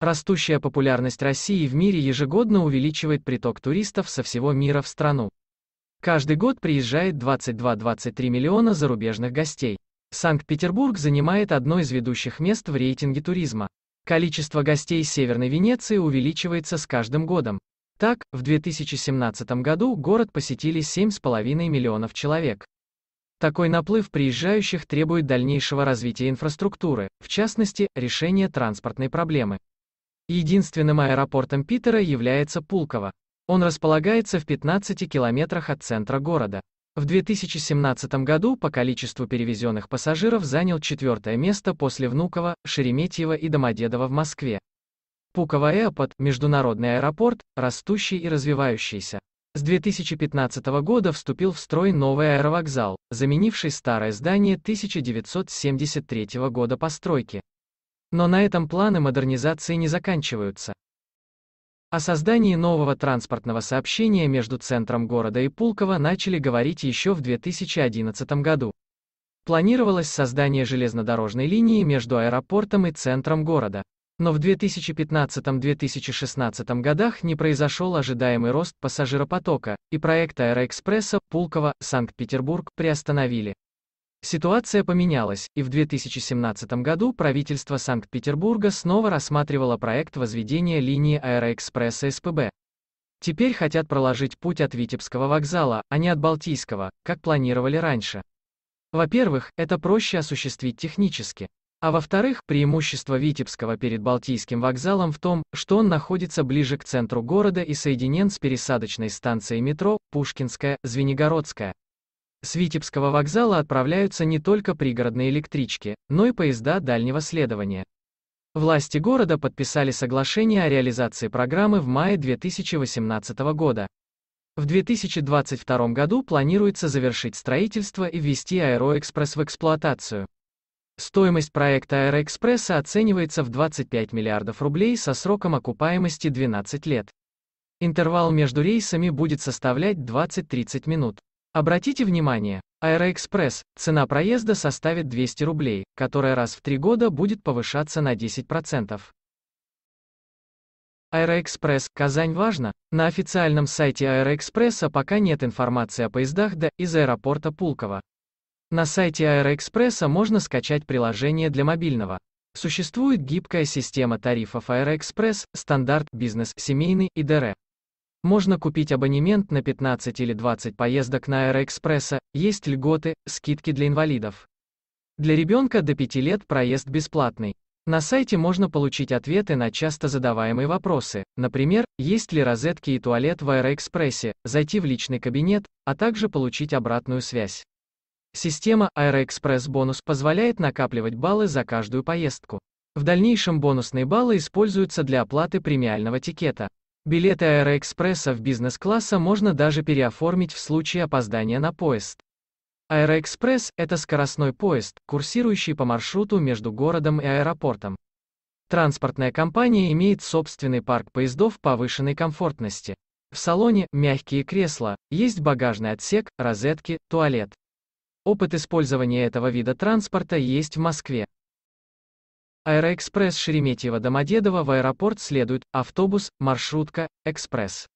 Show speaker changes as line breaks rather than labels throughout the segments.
Растущая популярность России в мире ежегодно увеличивает приток туристов со всего мира в страну. Каждый год приезжает 22-23 миллиона зарубежных гостей. Санкт-Петербург занимает одно из ведущих мест в рейтинге туризма. Количество гостей Северной Венеции увеличивается с каждым годом. Так, в 2017 году город посетили 7,5 миллионов человек. Такой наплыв приезжающих требует дальнейшего развития инфраструктуры, в частности, решения транспортной проблемы. Единственным аэропортом Питера является Пулково. Он располагается в 15 километрах от центра города. В 2017 году по количеству перевезенных пассажиров занял четвертое место после Внуково, Шереметьево и Домодедово в Москве. Пуково Аэропорт – международный аэропорт, растущий и развивающийся. С 2015 года вступил в строй новый аэровокзал, заменивший старое здание 1973 года постройки. Но на этом планы модернизации не заканчиваются. О создании нового транспортного сообщения между центром города и Пулково начали говорить еще в 2011 году. Планировалось создание железнодорожной линии между аэропортом и центром города. Но в 2015-2016 годах не произошел ожидаемый рост пассажиропотока, и проект Аэроэкспресса Пулково, Санкт-Петербург приостановили. Ситуация поменялась, и в 2017 году правительство Санкт-Петербурга снова рассматривало проект возведения линии Аэроэкспресса СПБ. Теперь хотят проложить путь от Витебского вокзала, а не от Балтийского, как планировали раньше. Во-первых, это проще осуществить технически. А во-вторых, преимущество Витебского перед Балтийским вокзалом в том, что он находится ближе к центру города и соединен с пересадочной станцией метро Пушкинская, Звенигородская. С Витебского вокзала отправляются не только пригородные электрички, но и поезда дальнего следования. Власти города подписали соглашение о реализации программы в мае 2018 года. В 2022 году планируется завершить строительство и ввести Аэроэкспресс в эксплуатацию. Стоимость проекта Аэроэкспресса оценивается в 25 миллиардов рублей со сроком окупаемости 12 лет. Интервал между рейсами будет составлять 20-30 минут. Обратите внимание, Аэроэкспресс, цена проезда составит 200 рублей, которая раз в три года будет повышаться на 10%. Аэроэкспресс, Казань важно? На официальном сайте Аэроэкспресса пока нет информации о поездах до из аэропорта Пулково. На сайте Аэроэкспресса можно скачать приложение для мобильного. Существует гибкая система тарифов Аэроэкспресс, стандарт, бизнес, семейный и ДР. Можно купить абонемент на 15 или 20 поездок на Аэроэкспресса, есть льготы, скидки для инвалидов. Для ребенка до 5 лет проезд бесплатный. На сайте можно получить ответы на часто задаваемые вопросы, например, есть ли розетки и туалет в Аэроэкспрессе, зайти в личный кабинет, а также получить обратную связь. Система Aeroexpress бонус позволяет накапливать баллы за каждую поездку. В дальнейшем бонусные баллы используются для оплаты премиального тикета. Билеты Аэроэкспресса в бизнес-класса можно даже переоформить в случае опоздания на поезд. Аэроэкспресс – это скоростной поезд, курсирующий по маршруту между городом и аэропортом. Транспортная компания имеет собственный парк поездов повышенной комфортности. В салоне – мягкие кресла, есть багажный отсек, розетки, туалет. Опыт использования этого вида транспорта есть в Москве. Аэроэкспресс Шереметьево-Домодедово в аэропорт следует автобус, маршрутка, экспресс.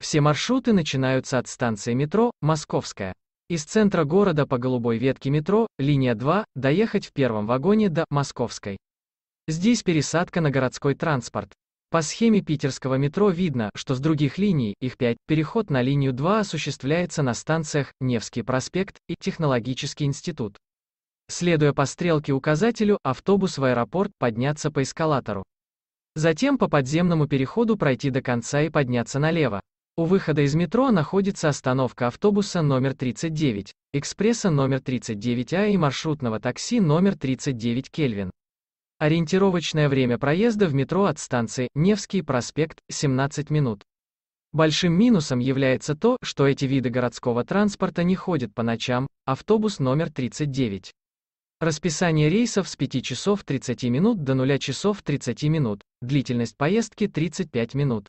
Все маршруты начинаются от станции метро «Московская». Из центра города по голубой ветке метро, линия 2, доехать в первом вагоне до Московской. Здесь пересадка на городской транспорт. По схеме питерского метро видно, что с других линий, их 5, переход на линию 2 осуществляется на станциях Невский проспект и Технологический институт. Следуя по стрелке указателю, автобус в аэропорт подняться по эскалатору. Затем по подземному переходу пройти до конца и подняться налево. У выхода из метро находится остановка автобуса номер 39, экспресса номер 39А и маршрутного такси номер 39 Кельвин. Ориентировочное время проезда в метро от станции Невский проспект 17 минут. Большим минусом является то, что эти виды городского транспорта не ходят по ночам, автобус номер 39. Расписание рейсов с 5 часов 30 минут до 0 часов 30 минут, длительность поездки 35 минут.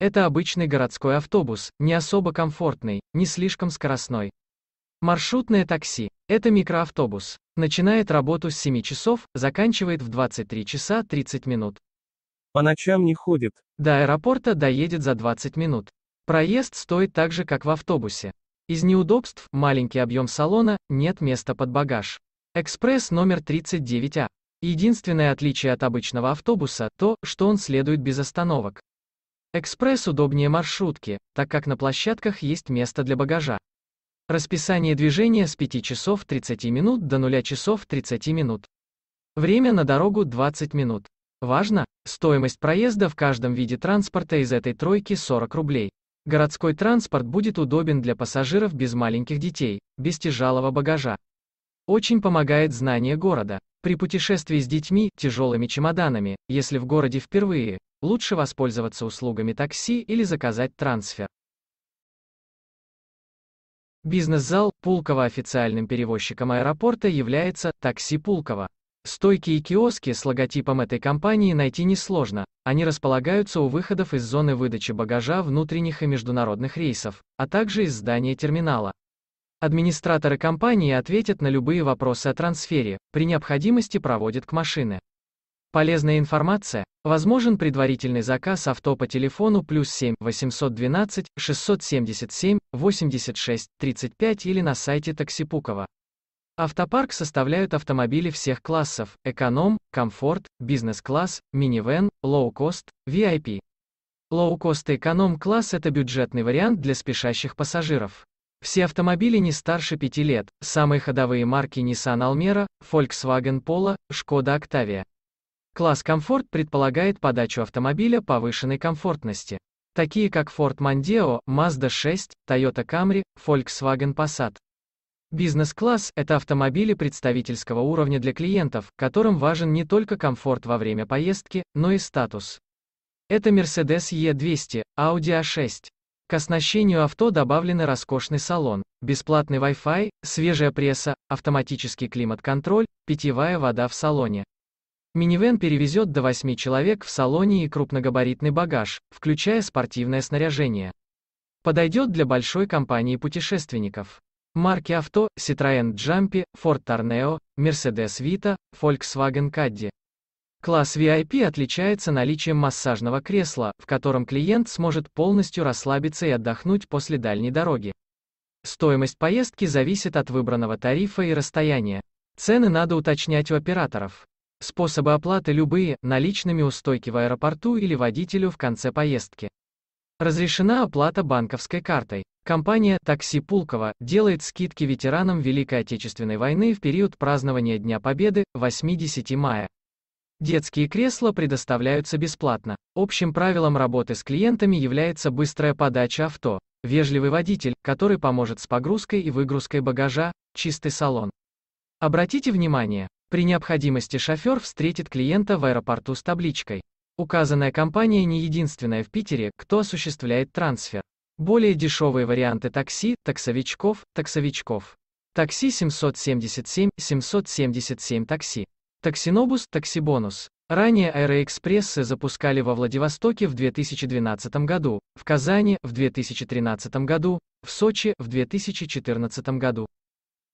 Это обычный городской автобус, не особо комфортный, не слишком скоростной. Маршрутное такси. Это микроавтобус. Начинает работу с 7 часов, заканчивает в 23 часа 30 минут.
По ночам не ходит.
До аэропорта доедет за 20 минут. Проезд стоит так же, как в автобусе. Из неудобств – маленький объем салона, нет места под багаж. Экспресс номер 39А. Единственное отличие от обычного автобуса – то, что он следует без остановок. Экспресс удобнее маршрутки, так как на площадках есть место для багажа. Расписание движения с 5 часов 30 минут до 0 часов 30 минут. Время на дорогу 20 минут. Важно, стоимость проезда в каждом виде транспорта из этой тройки 40 рублей. Городской транспорт будет удобен для пассажиров без маленьких детей, без тяжелого багажа. Очень помогает знание города. При путешествии с детьми, тяжелыми чемоданами, если в городе впервые, лучше воспользоваться услугами такси или заказать трансфер. Бизнес-зал Пулково официальным перевозчиком аэропорта является «Такси Пулково». Стойки и киоски с логотипом этой компании найти несложно, они располагаются у выходов из зоны выдачи багажа внутренних и международных рейсов, а также из здания терминала. Администраторы компании ответят на любые вопросы о трансфере, при необходимости проводят к машине. Полезная информация. Возможен предварительный заказ авто по телефону плюс 7 812 677 86 35 или на сайте Такси Пулково. Автопарк составляют автомобили всех классов – эконом, комфорт, бизнес-класс, минивэн, лоу-кост, VIP. Лоу-кост и эконом-класс – это бюджетный вариант для спешащих пассажиров. Все автомобили не старше 5 лет, самые ходовые марки Nissan Almera, Volkswagen Polo, Skoda Octavia. Класс комфорт предполагает подачу автомобиля повышенной комфортности. Такие как Ford Mondeo, Mazda 6, Toyota Camry, Volkswagen Passat. Бизнес-класс – это автомобили представительского уровня для клиентов, которым важен не только комфорт во время поездки, но и статус. Это Mercedes E200, Audi A6. К оснащению авто добавлены роскошный салон, бесплатный Wi-Fi, свежая пресса, автоматический климат-контроль, питьевая вода в салоне. Минивэн перевезет до 8 человек в салоне и крупногабаритный багаж, включая спортивное снаряжение. Подойдет для большой компании путешественников. Марки авто – Citroën Jumpy, Ford Tornado, Mercedes Vito, Volkswagen Caddy. Класс VIP отличается наличием массажного кресла, в котором клиент сможет полностью расслабиться и отдохнуть после дальней дороги. Стоимость поездки зависит от выбранного тарифа и расстояния. Цены надо уточнять у операторов. Способы оплаты любые, наличными у стойки в аэропорту или водителю в конце поездки. Разрешена оплата банковской картой. Компания «Такси Пулково» делает скидки ветеранам Великой Отечественной войны в период празднования Дня Победы, 8-10 мая. Детские кресла предоставляются бесплатно. Общим правилом работы с клиентами является быстрая подача авто, вежливый водитель, который поможет с погрузкой и выгрузкой багажа, чистый салон. Обратите внимание, при необходимости шофер встретит клиента в аэропорту с табличкой Указанная компания не единственная в Питере, кто осуществляет трансфер. Более дешевые варианты такси, таксовичков, таксовичков. Такси 777, 777 такси. Таксинобус, таксибонус. Ранее аэроэкспрессы запускали во Владивостоке в 2012 году, в Казани в 2013 году, в Сочи в 2014 году.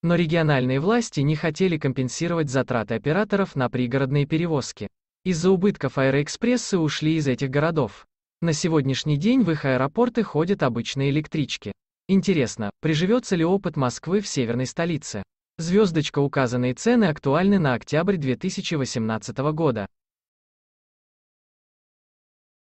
Но региональные власти не хотели компенсировать затраты операторов на пригородные перевозки. Из-за убытков аэроэкспрессы ушли из этих городов. На сегодняшний день в их аэропорты ходят обычные электрички. Интересно, приживется ли опыт Москвы в северной столице? Звездочка указанные цены актуальны на октябрь 2018 года.